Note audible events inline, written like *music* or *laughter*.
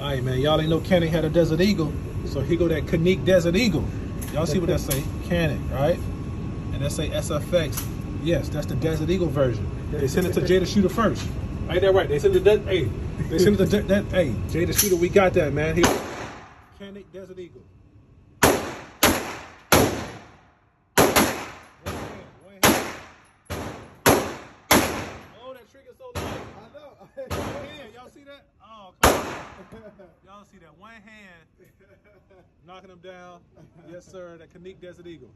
All right, man. Y'all ain't know Canik had a Desert Eagle, so here go that Canik Desert Eagle. Y'all see what that say? Canik, right? And that say SFX. Yes, that's the Desert Eagle version. They sent it to Jay The Shooter first. Ain't that right? They sent it to hey, they sent it to that. Hey, Jay The Shooter, we got that, man. Here, Desert Eagle. Oh, that trigger so light. I know. *laughs* Y'all see that? Oh, come on. *laughs* Y'all see that? One hand knocking them down. Yes, sir. That Canik Desert Eagle.